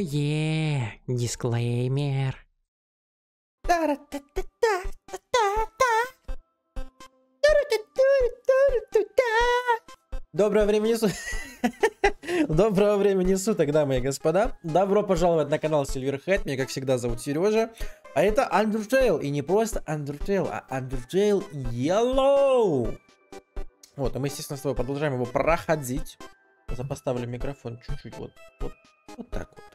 е, дисклеймер. Доброго времени суток. Доброго времени суток, дамы и господа. Добро пожаловать на канал Silverhead. Меня, как всегда, зовут Сережа. А это Undertale. И не просто Undertale, а Undertale Yellow. Вот, и мы, естественно, с тобой продолжаем его проходить. Запоставлю микрофон чуть-чуть вот, вот, вот так вот.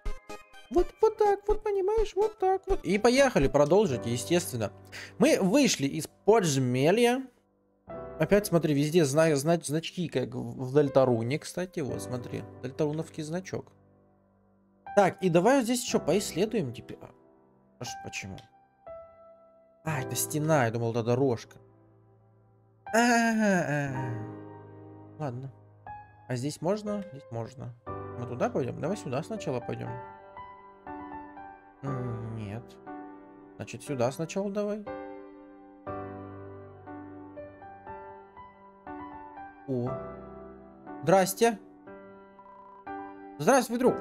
Вот, вот так вот, понимаешь, вот так вот. И поехали продолжить, естественно. Мы вышли из подземелья. Опять смотри, везде зна зна значки, как в Дельтаруне, кстати. Вот, смотри, Дельтаруновский значок. Так, и давай здесь еще поисследуем теперь. А, аж почему? А, это стена, я думал, это дорожка. А -а -а -а. Ладно. А здесь можно? Здесь можно. Мы туда пойдем? Давай сюда сначала пойдем. Нет. Значит, сюда сначала давай. О. Здрасте. Здравствуй, друг.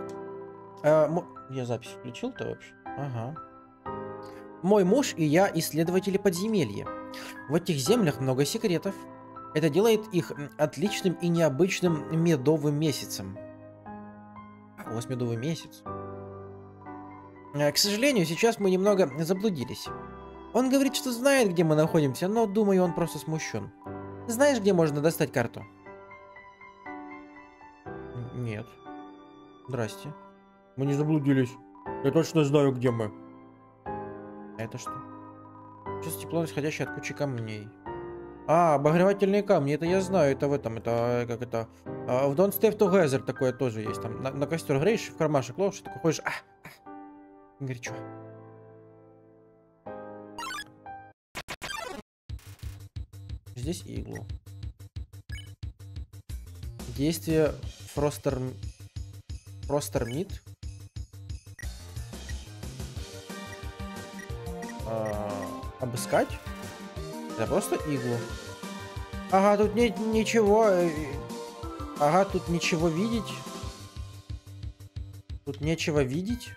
Э, я запись включил-то вообще? Ага. Мой муж и я исследователи подземелья. В этих землях много секретов. Это делает их отличным и необычным медовым месяцем. А, у вас медовый месяц. Э, к сожалению, сейчас мы немного заблудились. Он говорит, что знает, где мы находимся, но думаю, он просто смущен. Знаешь, где можно достать карту? Нет. Здрасте. Мы не заблудились. Я точно знаю, где мы. Это что? Сейчас тепло, исходящее от кучи камней. А, обогревательные камни, это я знаю, это в этом, это, как это, а, в Don't Stay Together такое тоже есть, там, на, на костер греешь, в кармашек ловишь, такой ходишь, а, а, горячо. Здесь иглу. Действие Фростер... Фростер Мид. А, обыскать? Это просто иглу. Ага, тут нет ничего. Э, ага, тут ничего видеть. Тут нечего видеть.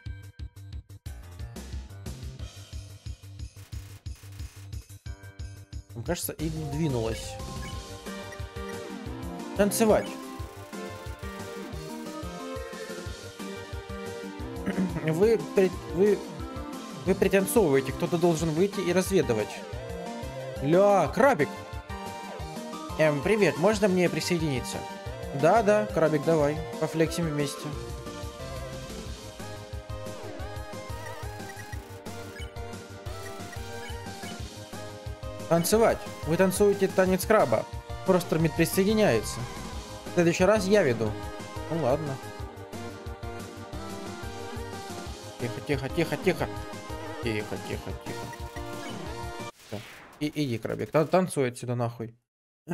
Кажется, игла двинулась. Танцевать. Вы, вы, вы пританцовываете, кто-то должен выйти и разведывать. Ля, крабик! Эм, привет, можно мне присоединиться? Да, да, крабик, давай, пофлексим вместе. Танцевать. Вы танцуете танец краба. Просто присоединяется. В следующий раз я веду. Ну ладно. Тихо, тихо, тихо, тихо. Тихо, тихо, тихо. И иди, крабик. Танцуй отсюда нахуй.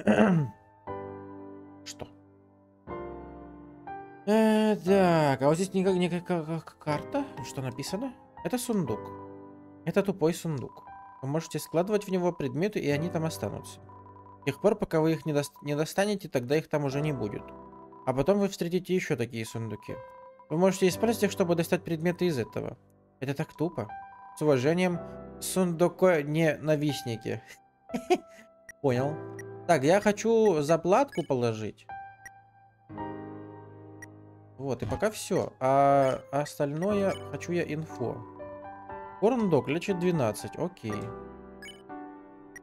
Что? Э, так, а вот здесь никак, никакая карта. Что написано? Это сундук. Это тупой сундук. Вы можете складывать в него предметы, и они там останутся. С тех пор, пока вы их не, до... не достанете, тогда их там уже не будет. А потом вы встретите еще такие сундуки. Вы можете использовать их, чтобы достать предметы из этого. Это так тупо. С уважением, сундуко ненавистники. Понял. Так, я хочу заплатку положить. Вот, и пока все. А остальное хочу я инфо. Корндок лечит 12, окей.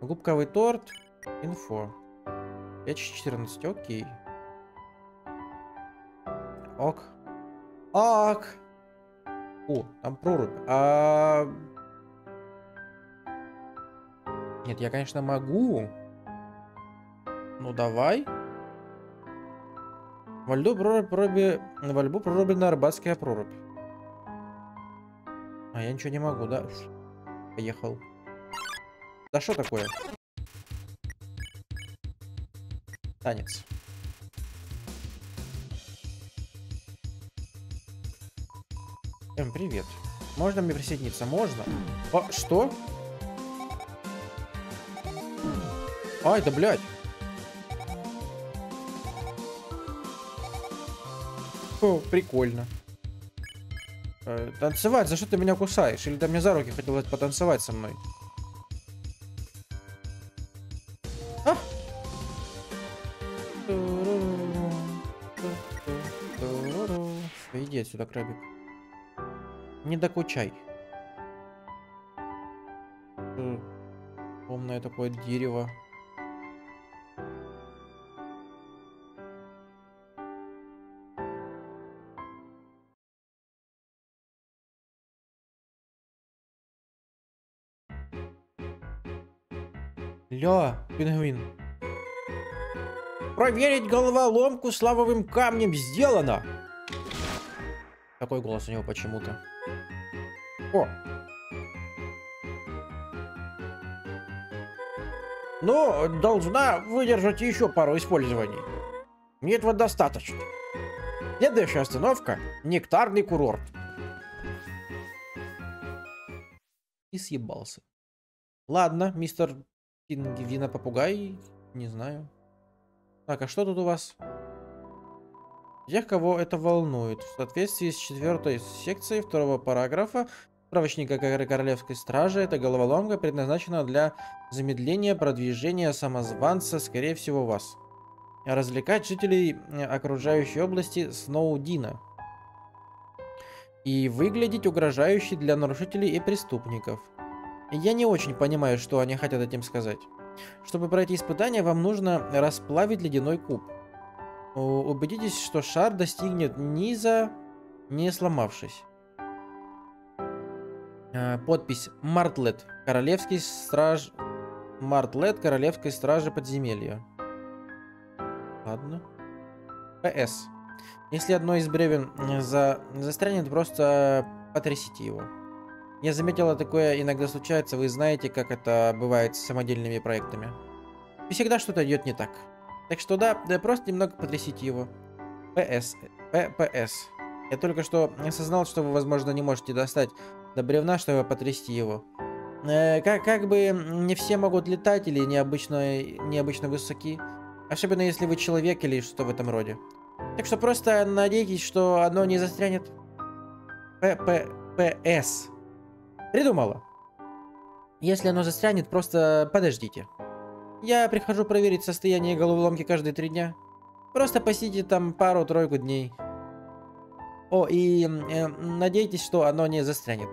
Губковый торт, инфо. Лечит 14, окей. Ок. Ок. О, там прорубь. А... Нет, я, конечно, могу. Ну, давай. Во льду прорубь, проруби... Во льду прорублена Арбатская прорубь. А, я ничего не могу, да? Поехал. Да что такое? Танец. Эм, привет. Можно мне присоединиться? Можно? А, что? Ай, да блядь. О, прикольно. Э, танцевать? За что ты меня кусаешь? Или ты мне за руки хотел потанцевать со мной? А! Иди отсюда, крабик. Не докучай. Умное такое дерево. Пингвин. Проверить головоломку с лавовым камнем сделано. Такой голос у него почему-то. О! Но должна выдержать еще пару использований. Мне этого достаточно. Следующая остановка – Нектарный курорт. И съебался. Ладно, мистер Пингвина-попугай, не знаю. Так, а что тут у вас? Тех, кого это волнует. В соответствии с четвертой секцией второго параграфа справочника Королевской Стражи, эта головоломка предназначена для замедления продвижения самозванца, скорее всего, вас. Развлекать жителей э, окружающей области Сноудина. И выглядеть угрожающе для нарушителей и преступников. Я не очень понимаю, что они хотят этим сказать. Чтобы пройти испытание, вам нужно расплавить ледяной куб. Убедитесь, что шар достигнет низа, не сломавшись. А, подпись Мартлет. Королевский страж... Мартлет Королевской стражи подземелья. Ладно. ПС. Если одно из бревен за... застрянет, просто потрясите его. Я заметила, такое иногда случается, вы знаете, как это бывает с самодельными проектами. И всегда что-то идет не так. Так что да, да просто немного потрясите его. ПС. ППС. Я только что осознал, что вы, возможно, не можете достать до бревна, чтобы потрясти его. Э, как, как бы не все могут летать или необычно, необычно высоки. Особенно если вы человек или что-то в этом роде. Так что просто надейтесь, что оно не застрянет. ППС. Придумала. Если оно застрянет, просто подождите. Я прихожу проверить состояние головоломки каждые три дня. Просто посидите там пару-тройку дней. О, и э, надейтесь, что оно не застрянет.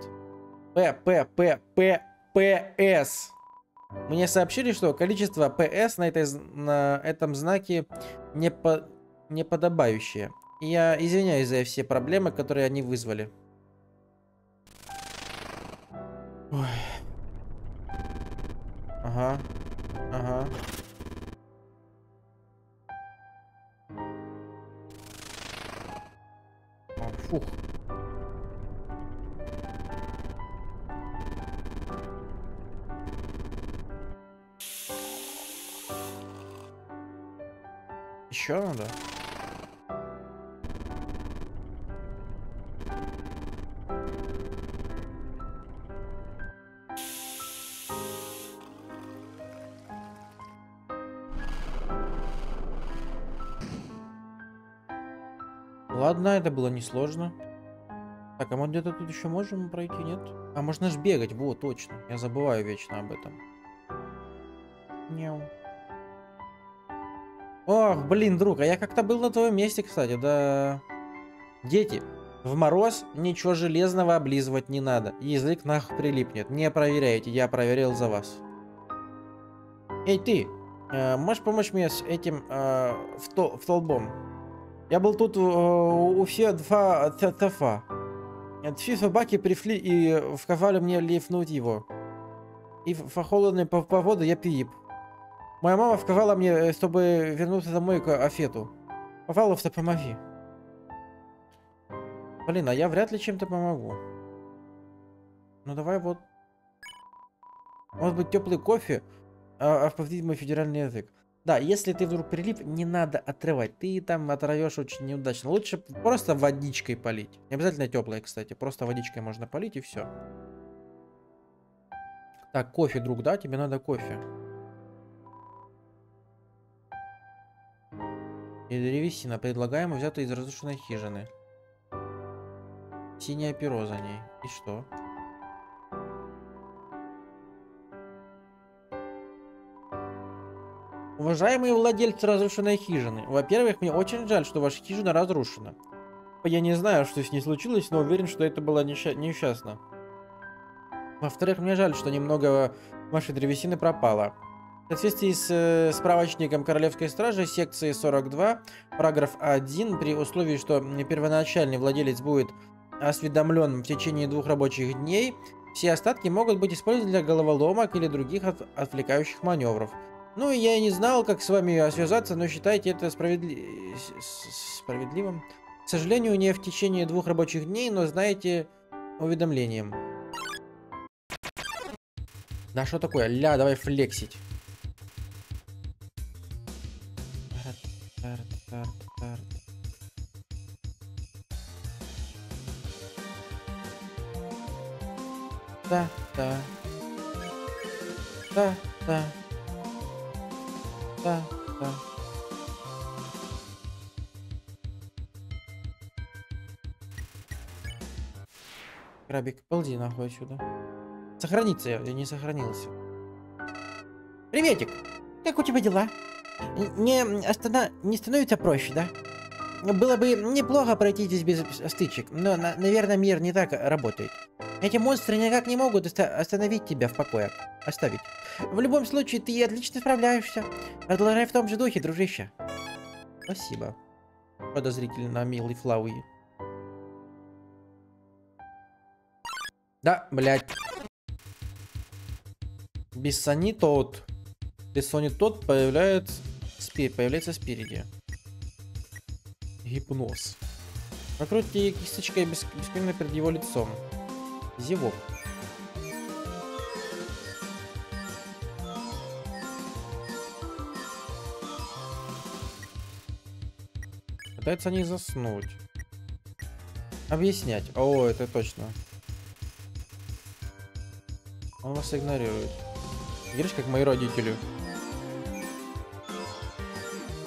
П, П, П, П, ПС. Мне сообщили, что количество ПС на, этой, на этом знаке не по, неподобающее. Я извиняюсь за все проблемы, которые они вызвали. Ой. Ага. Ага. О, фух. Еще надо? Ладно, это было несложно. Так, а мы где-то тут еще можем пройти, нет? А можно же бегать, вот, точно. Я забываю вечно об этом. Няу. Ох, блин, друг, а я как-то был на твоем месте, кстати, да... Дети, в мороз ничего железного облизывать не надо. Язык нахуй прилипнет. Не проверяйте, я проверил за вас. Эй, ты, э, можешь помочь мне с этим э, в, то, в толбом? Я был тут э, у все два ТФА. Две собаки пришли и сказали мне лифнуть его. И в холодную погоду я пип. Моя мама сказала мне, э, чтобы вернуться домой к Афету. Пожалуйста, помоги. Блин, а я вряд ли чем-то помогу. Ну давай вот. Может быть теплый кофе, а, а повторить мой федеральный язык. Да, если ты вдруг прилип, не надо отрывать. Ты там оторвешь очень неудачно. Лучше просто водичкой полить. Не обязательно теплой, кстати. Просто водичкой можно полить и все. Так, кофе, друг, да? Тебе надо кофе. И древесина, предлагаемо взята из разрушенной хижины. Синее перо за ней. И что? Уважаемые владельцы разрушенной хижины, во-первых, мне очень жаль, что ваша хижина разрушена. Я не знаю, что с ней случилось, но уверен, что это было несча несчастно. Во-вторых, мне жаль, что немного вашей древесины пропало. В соответствии с э, справочником Королевской стражи секции 42, параграф 1, при условии, что первоначальный владелец будет осведомлен в течение двух рабочих дней, все остатки могут быть использованы для головоломок или других от отвлекающих маневров. Ну, я и не знал, как с вами связаться, но считайте это справедли... справедливым. К сожалению, не в течение двух рабочих дней, но знаете уведомлением. Да что такое? Ля, давай флексить. Да, да. Да, да. Да, да. Крабик, ползи нахуй отсюда. Сохраниться я, я не сохранился. Приветик! Как у тебя дела? Не, остана... не становится проще, да? Было бы неплохо пройти здесь без стычек, но, на, наверное, мир не так работает. Эти монстры никак не могут остановить тебя в покое. Оставить. В любом случае, ты отлично справляешься. Продолжай в том же духе, дружище. Спасибо. Подозрительно милый Флауи. Да, блядь. Бессони тот. Бессони тот появляется, спи появляется спереди. Гипноз. Накрутите кисточкой бесконечно перед его лицом. Зевок. Пытается не заснуть. Объяснять. О, это точно. Он вас игнорирует. Видишь, как мои родители.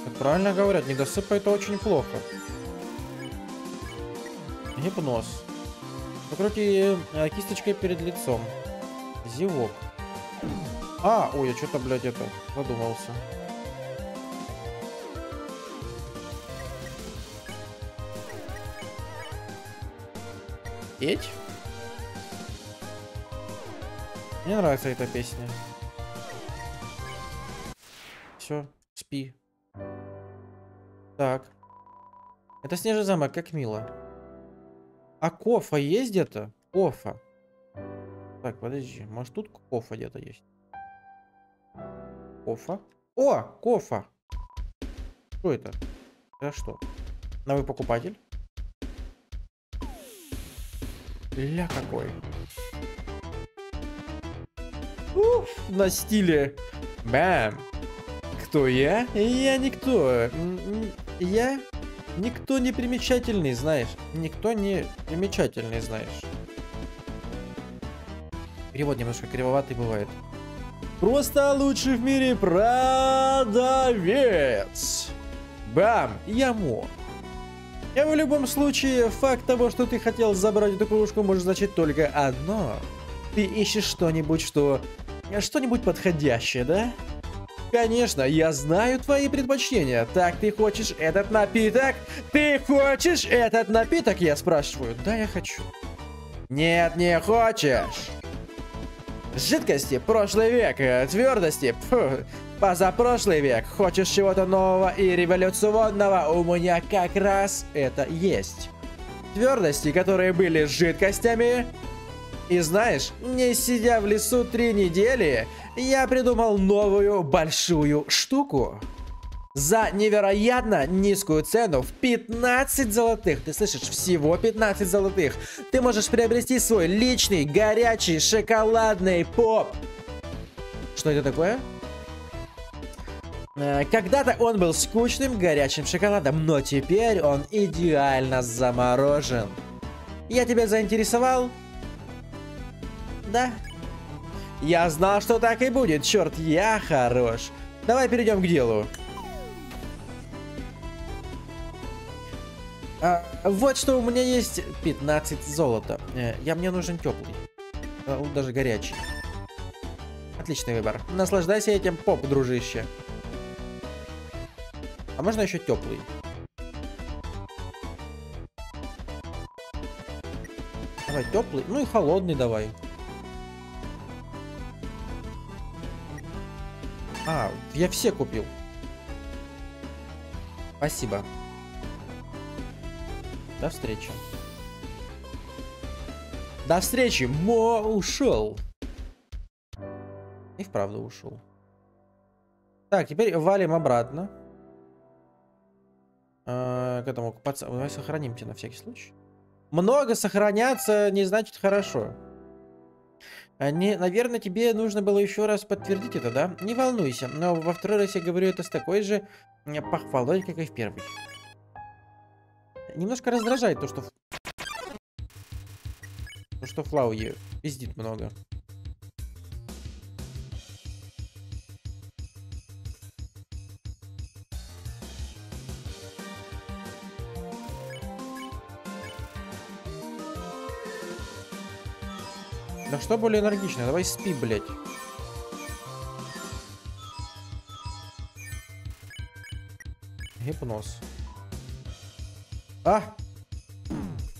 Как правильно говорят, недосыпа это очень плохо. Гипноз. Покрути э, кисточкой перед лицом. Зевок. А, ой, я что-то, блядь, это, задумался. Петь? Мне нравится эта песня. Все, спи. Так. Это снежный замок, как мило. А кофа есть где-то? Кофа. Так, подожди. Может тут кофа где-то есть? Кофа? О, кофа. Что это? Это что? Новый покупатель? Ля какой. Уф, на стиле. Бам. Кто я? Я никто. Я никто не примечательный, знаешь. Никто не примечательный, знаешь. Перевод немножко кривоватый бывает. Просто лучший в мире продавец. Бам, я мог. И в любом случае, факт того, что ты хотел забрать эту кружку, может значить только одно. Ты ищешь что-нибудь, что... Что-нибудь подходящее, да? Конечно, я знаю твои предпочтения. Так, ты хочешь этот напиток? Ты хочешь этот напиток, я спрашиваю? Да, я хочу. Нет, не хочешь. Жидкости, прошлый век, э, твердости, фу, позапрошлый век. Хочешь чего-то нового и революционного? У меня как раз это есть. Твердости, которые были жидкостями. И знаешь, не сидя в лесу три недели, я придумал новую большую штуку. За невероятно низкую цену в 15 золотых, ты слышишь, всего 15 золотых, ты можешь приобрести свой личный горячий шоколадный поп. Что это такое? Э, когда-то он был скучным горячим шоколадом, но теперь он идеально заморожен. Я тебя заинтересовал? Да? Я знал, что так и будет, черт, я хорош. Давай перейдем к делу. А, Вот что у меня есть 15 золота. Э, Я мне нужен теплый. Э, Даже горячий. Отличный выбор. Наслаждайся этим, поп, дружище. А можно еще теплый? Давай теплый. Ну и холодный давай. А, я все купил. Спасибо. До встречи. До встречи. Мо ушел. И вправду ушел. Так, теперь валим обратно. А, к этому к пацану. Давай сохранимте на всякий случай. Много сохраняться не значит хорошо. Они, наверное, тебе нужно было еще раз подтвердить это, да? Не волнуйся, но во второй раз я говорю это с такой же э, похвалой, как и в первый. Немножко раздражает то, что... То, что Флауи пиздит много. Да что более энергично? Давай спи, блядь. Гипноз. А!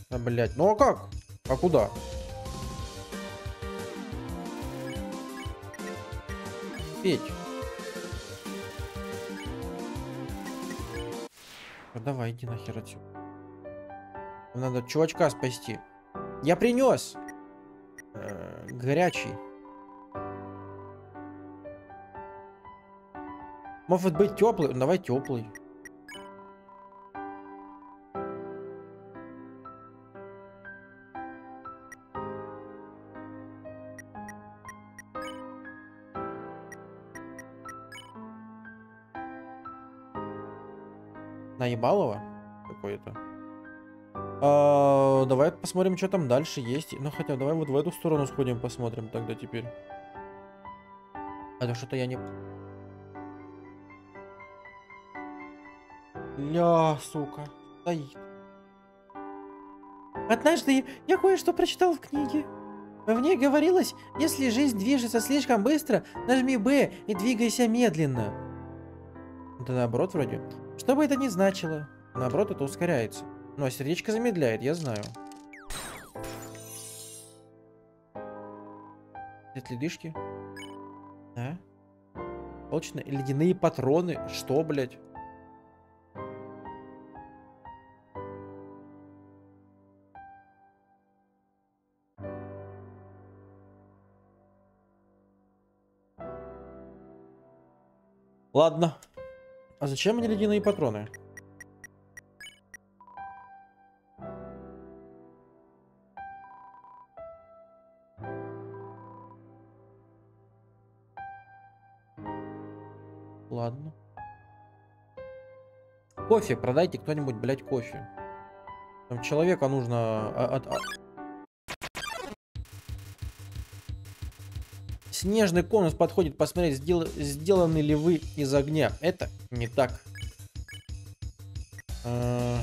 А, блядь. Ну а как? А куда? Петь. Давай, иди нахер отсюда. Надо чувачка спасти. Я принес. Горячий. Может быть теплый? Давай теплый. Наебалово какое-то. А, давай посмотрим, что там дальше есть. Ну, хотя, давай вот в эту сторону сходим, посмотрим тогда теперь. А то что-то я не... Ля, сука, стоит. Однажды я кое-что прочитал в книге. В ней говорилось, если жизнь движется слишком быстро, нажми Б и двигайся медленно. Это наоборот вроде. Что бы это ни значило, наоборот это ускоряется. Ну, а сердечко замедляет, я знаю. Это ледышки? Да? Точно, ледяные патроны. Что, блядь? Ладно. А зачем мне ледяные патроны? Кофе, продайте кто-нибудь, блядь, кофе. Там человека нужно... а- от- а- Снежный конус подходит посмотреть, сдел- сделаны ли вы из огня. Это не так. Э,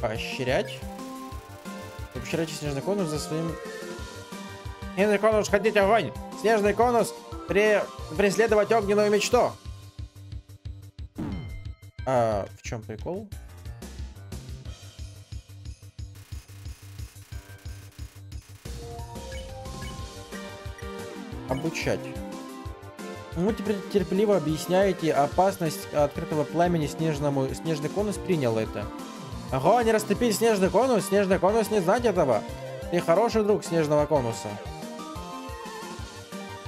Поощрять. Поощряйте снежный конус за своим... Снежный конус, хотите огонь! Снежный конус, при... преследовать огненную мечту! А в чем прикол? Обучать. Ну, теперь терпеливо объясняете опасность открытого пламени снежному. Снежный конус принял это. Огонь, растопить снежный конус. Снежный конус не знать этого. Ты хороший друг снежного конуса.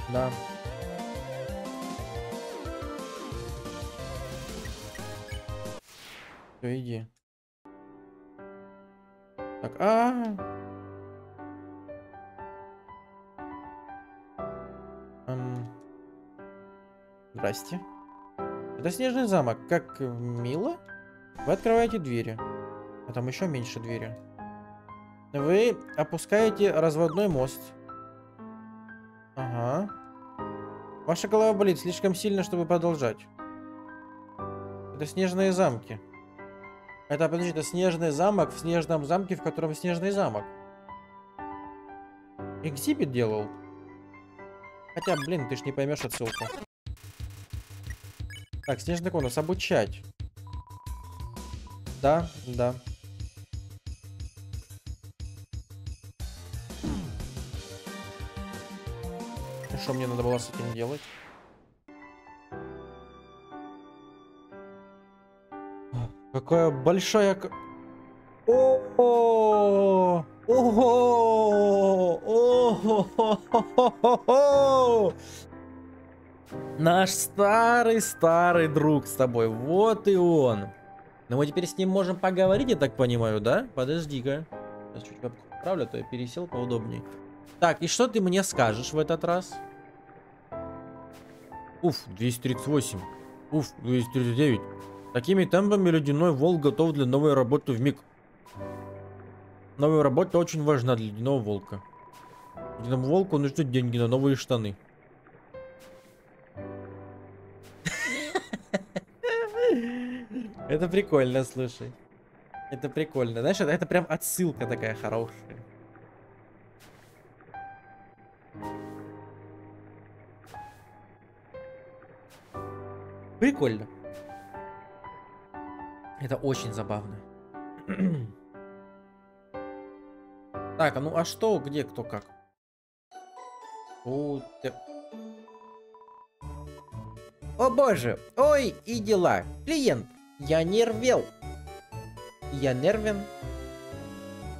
Да. Все, иди. Так, а, -а, -а. Эм. Здрасте. Это снежный замок. Как мило. Вы открываете двери. А там еще меньше двери. Вы опускаете разводной мост. Ага. Ваша голова болит слишком сильно, чтобы продолжать. Это снежные замки. Это, подожди, это снежный замок в снежном замке, в котором снежный замок. Экзибит делал? Хотя, блин, ты ж не поймешь отсылку. Так, снежный конус, обучать. Да, да. Что мне надо было с этим делать? Какая большая... к- О! Ого! Наш старый-старый друг с тобой. Вот и он. Но мы теперь с ним можем поговорить, я так понимаю, да? Подожди-ка. Сейчас чуть вебку поправлю, а то я пересел поудобнее. Так, и что ты мне скажешь в этот раз? Уф, 238. Уф, 239. Такими темпами ледяной волк готов для новой работы в миг. Новая работа очень важна для ледяного волка. Ледяному волку нужны деньги на новые штаны. Это прикольно, слушай. Это прикольно. Знаешь, это, это прям отсылка такая хорошая. Прикольно. Это очень забавно. Так, а ну а что, где, кто, как? У, О боже, ой, и дела. Клиент, я нервел. Я нервен.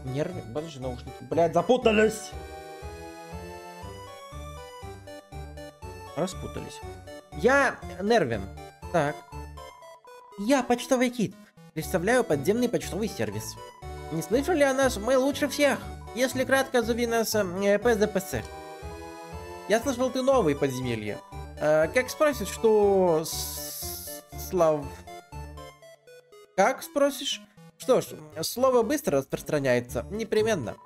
Нервен, подожди, наушники. Блядь, запутались. Распутались. Я нервен. Так. Я почтовый кит. Представляю подземный почтовый сервис. Не слышали о нас? Мы лучше всех. Если кратко, зови нас э, ПЗПС. Я слышал, ты новый подземелье. Э, как спросишь, что... с- Слав... Как спросишь? Что ж, слово быстро распространяется, непременно.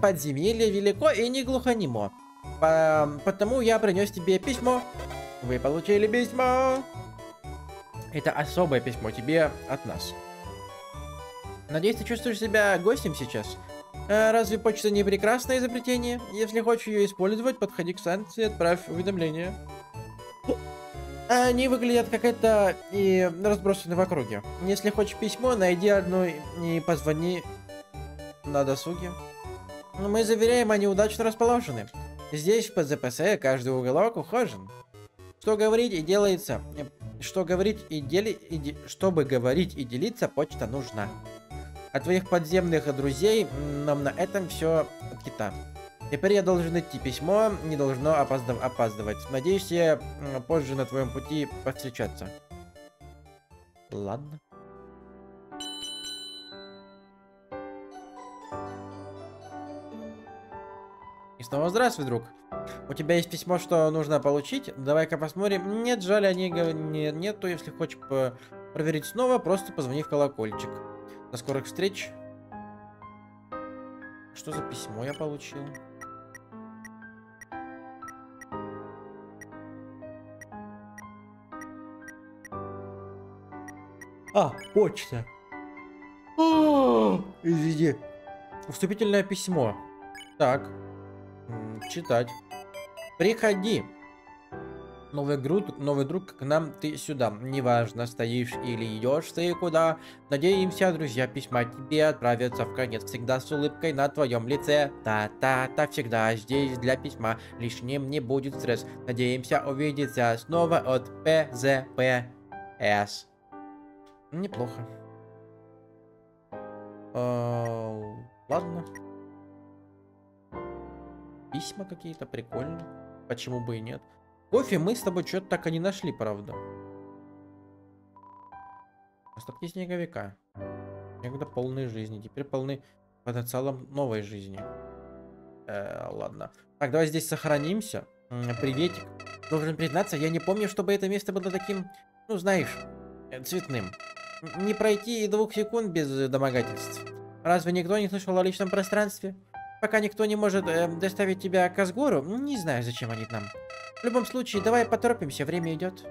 Подземелье велико и не глухонемо. По- потому я принес тебе письмо. Вы получили письмо. Это особое письмо тебе от нас. Надеюсь, ты чувствуешь себя гостем сейчас? А разве почта не прекрасное изобретение? Если хочешь ее использовать, подходи к станции и отправь уведомление. Они выглядят как это и разбросаны в округе. Если хочешь письмо, найди одно и позвони на досуге. Мы заверяем, они удачно расположены. Здесь, в ПЗПС, каждый уголок ухожен. Что говорить и делается... Что говорить и дели... и де- Чтобы говорить и делиться, почта нужна. От твоих подземных друзей нам на этом все от кита. Теперь я должен идти. Письмо не должно опоздав- опаздывать. Надеюсь, я позже на твоем пути повстречаться. Ладно. И снова здравствуй, друг. У тебя есть письмо, что нужно получить? Давай-ка посмотрим. Нет, жаль, они гов- не, нету. Если хочешь проверить снова, просто позвони в колокольчик. До скорых встреч. Что за письмо я получил? А, почта. О, Извини. Вступительное письмо. Так. Читать. Приходи. Новый друг, новый друг, к нам ты сюда. Неважно, стоишь или идешь ты куда. Надеемся, друзья, письма тебе отправятся в конец. Всегда с улыбкой на твоем лице. Та-та-та, всегда здесь для письма. Лишним не будет стресс. Надеемся увидеться снова от ПЗПС. Неплохо. А, Ладно. Письма какие-то, прикольно. Почему бы и нет? Кофе мы с тобой что-то так и не нашли, правда. Остатки снеговика. Некогда полные жизни, теперь полны потенциалом новой жизни. Э, ладно. Так, давай здесь сохранимся. Приветик. Должен признаться, я не помню, чтобы это место было таким, ну знаешь, э, цветным. Не пройти и двух секунд без домогательств. Разве никто не слышал о личном пространстве? Пока никто не может э, доставить тебя к Асгору, не знаю, зачем они нам. В любом случае, давай поторопимся, время идет.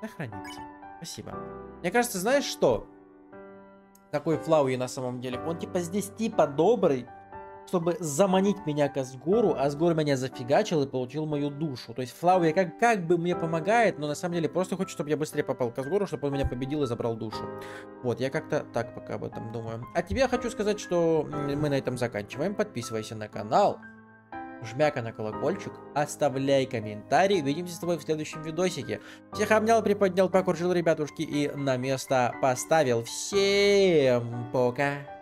Сохраниться. Спасибо. Мне кажется, знаешь что? такой Флауи на самом деле. Он типа здесь типа добрый, чтобы заманить меня к Асгору, Асгор меня зафигачил и получил мою душу. То есть Флауи как, как бы мне помогает, но на самом деле просто хочет, чтобы я быстрее попал к Асгору, чтобы он меня победил и забрал душу. Вот, я как-то так пока об этом думаю. А тебе я хочу сказать, что мы на этом заканчиваем. Подписывайся на канал, жмяка на колокольчик, оставляй комментарий. Увидимся с тобой в следующем видосике. Всех обнял, приподнял, покружил, ребятушки, и на место поставил. Всем пока!